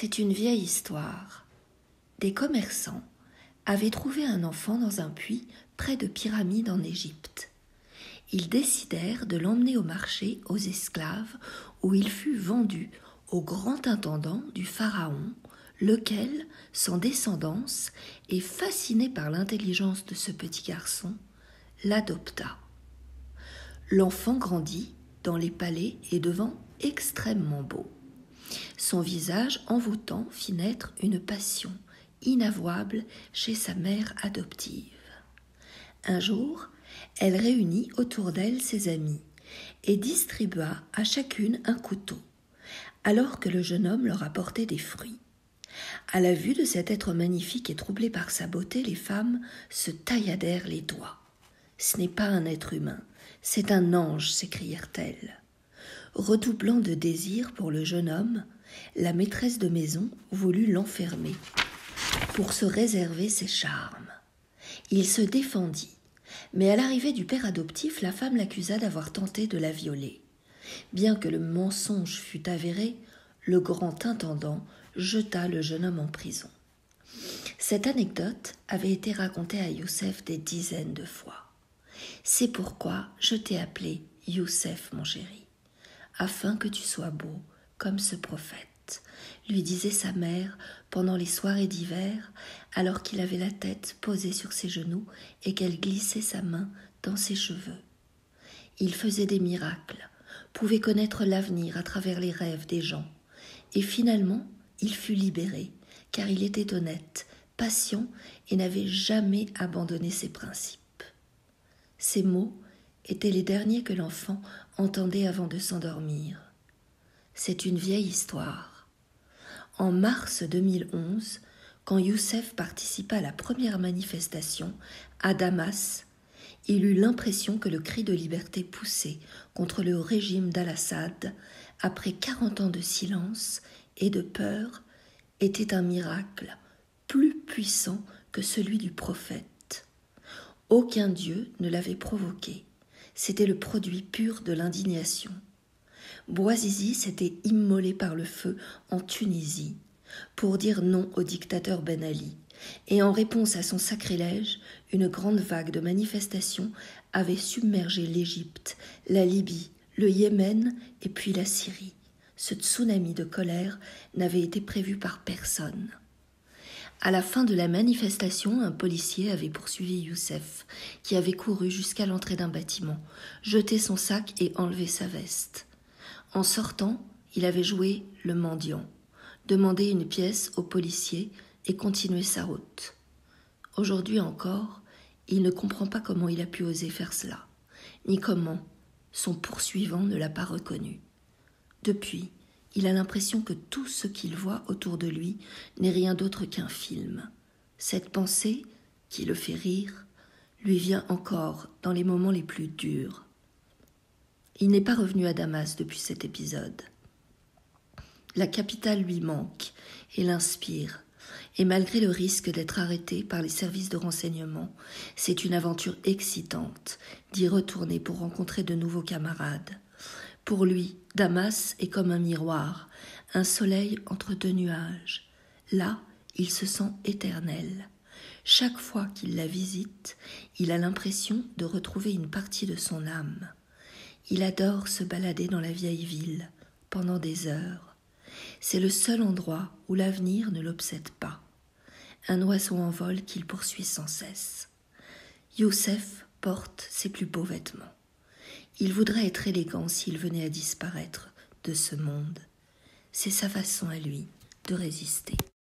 C'est une vieille histoire. Des commerçants avaient trouvé un enfant dans un puits près de pyramides en Égypte. Ils décidèrent de l'emmener au marché aux esclaves où il fut vendu au grand intendant du Pharaon, lequel, sans descendance et fasciné par l'intelligence de ce petit garçon, l'adopta. L'enfant grandit dans les palais et devint extrêmement beau. Son visage envoûtant fit naître une passion inavouable chez sa mère adoptive. Un jour, elle réunit autour d'elle ses amis et distribua à chacune un couteau, alors que le jeune homme leur apportait des fruits. À la vue de cet être magnifique et troublé par sa beauté, les femmes se tailladèrent les doigts. Ce n'est pas un être humain, c'est un ange, s'écrièrent-elles. Redoublant de désir pour le jeune homme, la maîtresse de maison voulut l'enfermer pour se réserver ses charmes. Il se défendit, mais à l'arrivée du père adoptif, la femme l'accusa d'avoir tenté de la violer. Bien que le mensonge fût avéré, le grand intendant jeta le jeune homme en prison. Cette anecdote avait été racontée à Youssef des dizaines de fois. C'est pourquoi je t'ai appelé Youssef, mon chéri, afin que tu sois beau comme ce prophète lui disait sa mère pendant les soirées d'hiver, alors qu'il avait la tête posée sur ses genoux et qu'elle glissait sa main dans ses cheveux. Il faisait des miracles, pouvait connaître l'avenir à travers les rêves des gens, et finalement il fut libéré, car il était honnête, patient et n'avait jamais abandonné ses principes. Ces mots étaient les derniers que l'enfant entendait avant de s'endormir. C'est une vieille histoire en mars 2011, quand Youssef participa à la première manifestation à Damas, il eut l'impression que le cri de liberté poussé contre le régime d'Al-Assad, après quarante ans de silence et de peur, était un miracle plus puissant que celui du prophète. Aucun Dieu ne l'avait provoqué, c'était le produit pur de l'indignation. Bouazizi s'était immolé par le feu en Tunisie pour dire non au dictateur Ben Ali, et en réponse à son sacrilège, une grande vague de manifestations avait submergé l'Égypte, la Libye, le Yémen et puis la Syrie. Ce tsunami de colère n'avait été prévu par personne. À la fin de la manifestation, un policier avait poursuivi Youssef, qui avait couru jusqu'à l'entrée d'un bâtiment, jeté son sac et enlevé sa veste. En sortant, il avait joué le mendiant, demandé une pièce au policier et continué sa route. Aujourd'hui encore, il ne comprend pas comment il a pu oser faire cela, ni comment son poursuivant ne l'a pas reconnu. Depuis, il a l'impression que tout ce qu'il voit autour de lui n'est rien d'autre qu'un film. Cette pensée, qui le fait rire, lui vient encore dans les moments les plus durs. Il n'est pas revenu à Damas depuis cet épisode. La capitale lui manque et l'inspire, et malgré le risque d'être arrêté par les services de renseignement, c'est une aventure excitante d'y retourner pour rencontrer de nouveaux camarades. Pour lui, Damas est comme un miroir, un soleil entre deux nuages. Là, il se sent éternel. Chaque fois qu'il la visite, il a l'impression de retrouver une partie de son âme. Il adore se balader dans la vieille ville pendant des heures. C'est le seul endroit où l'avenir ne l'obsède pas. Un oiseau en vol qu'il poursuit sans cesse. Youssef porte ses plus beaux vêtements. Il voudrait être élégant s'il venait à disparaître de ce monde. C'est sa façon à lui de résister.